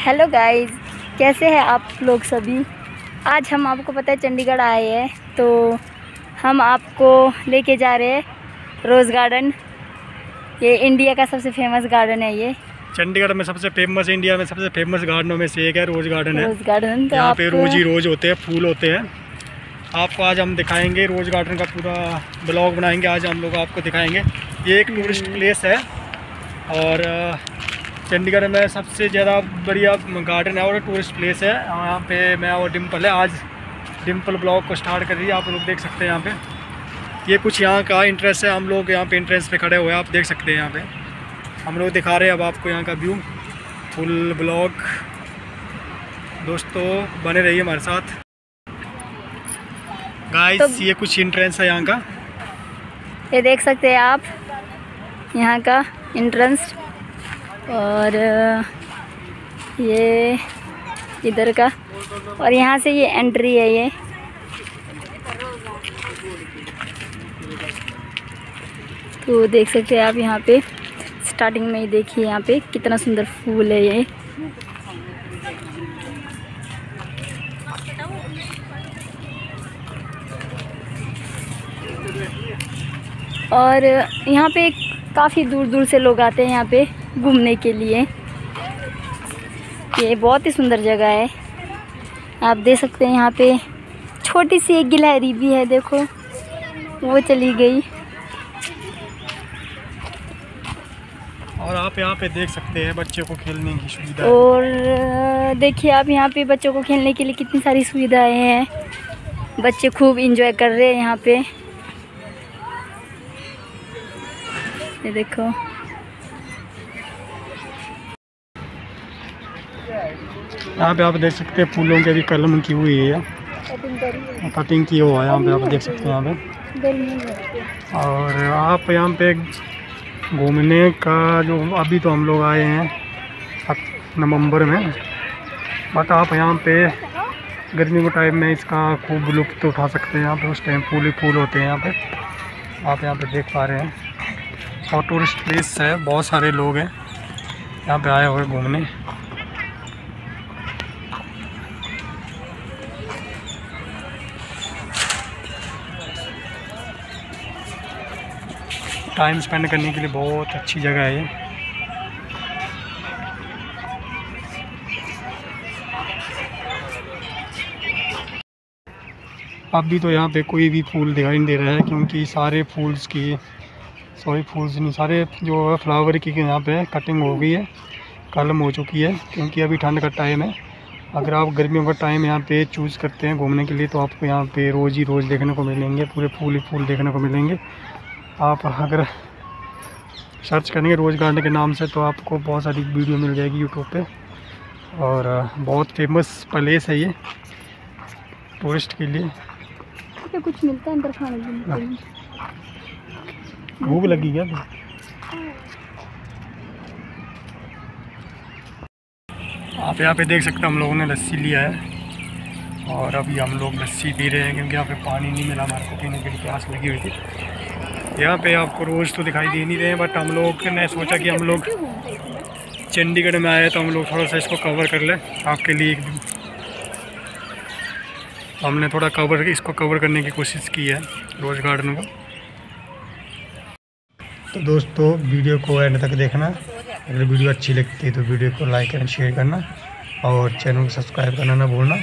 Hello guys कैसे हैं आप लोग सभी? आज हम आपको पता है चंडीगढ़ आए हैं तो हम आपको लेके जा रहे हैं रोज़ गार्डन ये इंडिया का सबसे फ़ेमस गार्डन है ये. चंडीगढ़ में सबसे फ़ेमस इंडिया में सबसे फ़ेमस गार्डनों में से एक है रोज गार्डन है। रोज़ गार्डन तो यहाँ पे रोज ही रोज होते हैं फूल होते हैं। आपको आज हम दिखाएँगे रोज गार्डन का पूरा ब्लॉग बनाएँगे आज हम लोग आपको दिखाएँगे। ये एक टूरिस्ट प्लेस है और चंडीगढ़ में सबसे ज़्यादा बढ़िया गार्डन है और टूरिस्ट प्लेस है। यहाँ पे मैं और डिम्पल है आज डिम्पल ब्लॉग को स्टार्ट कर रही है आप लोग देख सकते हैं यहाँ पे। ये कुछ यहाँ का इंटरेस्ट है हम लोग यहाँ पे इंट्रेंस पे खड़े हुए हैं आप देख सकते हैं यहाँ पे। हम लोग दिखा रहे हैं अब आपको यहाँ का व्यू फुल ब्लॉग दोस्तों बने रहिए हमारे साथ। गाइस तो- ये कुछ इंट्रेंस है यहाँ का। ये देख सकते हैं आप यहाँ का इंट्रेंस और ये इधर का, और यहाँ से ये एंट्री है ये। तो देख सकते हैं आप यहाँ पे स्टार्टिंग में ही देखिए यहाँ पे कितना सुंदर फूल है ये। और यहाँ पे काफ़ी दूर दूर से लोग आते हैं यहाँ पे। घूमने के लिए। ये बहुत ही सुंदर जगह है। आप देख सकते हैं यहाँ पे छोटी सी एक गिलहरी भी है देखो। वो चली गई। और आप यहाँ पे देख सकते हैं बच्चों को खेलने की सुविधा। और देखिए आप यहाँ पे बच्चों को खेलने के लिए कितनी सारी सुविधाएँ हैं। बच्चे खूब इंजॉय कर रहे हैं यहाँ पे। ये देखो। यहाँ पे आप देख सकते हैं फूलों की भी कलम की हुई है कटिंग की हुआ है यहाँ पे आप देख सकते हैं यहाँ पे। और आप यहाँ पे घूमने का जो अभी तो हम लोग आए हैं नवंबर में। बट आप यहाँ पे गर्मी के टाइम में इसका खूब लुत्फ उठा सकते हैं यहाँ पे। उस टाइम फूल ही फूल होते हैं यहाँ पे। आप यहाँ पे देख पा रहे हैं। और टूरिस्ट प्लेस है, बहुत सारे लोग हैं। यहाँ पे आए हुए घूमने। टाइम स्पेंड करने के लिए बहुत अच्छी जगह है ये। अभी तो यहाँ पे कोई भी फूल दिखाई नहीं दे रहा है, क्योंकि सारे फूल्स की सॉरी फूल्स नहीं, सारे जो है फ्लावर की यहाँ पे कटिंग हो गई है, कलम हो चुकी है, क्योंकि अभी ठंड का टाइम है। अगर आप गर्मियों का टाइम यहाँ पे चूज़ करते हैं घूमने के लिए तो आपको यहाँ पे रोज़ ही रोज़ देखने को मिलेंगे, पूरे फूल ही फूल देखने को मिलेंगे। आप अगर सर्च करेंगे रोज़ गार्डन के नाम से तो आपको बहुत सारी वीडियो मिल जाएगी यूट्यूब पे। और बहुत फ़ेमस प्लेस है ये टूरिस्ट के लिए। तो कुछ मिलता है अंदर खाने के लिए। भूख लगी क्या आप यहाँ पे देख सकते हैं हम लोगों ने लस्सी लिया है। और अभी हम लोग लस्सी पी रहे हैं क्योंकि यहाँ पे पानी नहीं मिला हमारे को पीने के लिए प्यास लगी हुई थी। यहाँ पे आपको रोज़ तो दिखाई दे नहीं रहे बट हम लोग ने सोचा कि हम लोग चंडीगढ़ में आए तो हम लोग थोड़ा सा इसको कवर कर लें, आपके लिए एक हमने थोड़ा कवर इसको कवर करने की कोशिश की है, रोज़ गार्डन को। तो दोस्तों वीडियो को एंड तक देखना। अगर वीडियो अच्छी लगती है तो वीडियो को लाइक एंड शेयर करना और चैनल को सब्सक्राइब करना ना भूलना।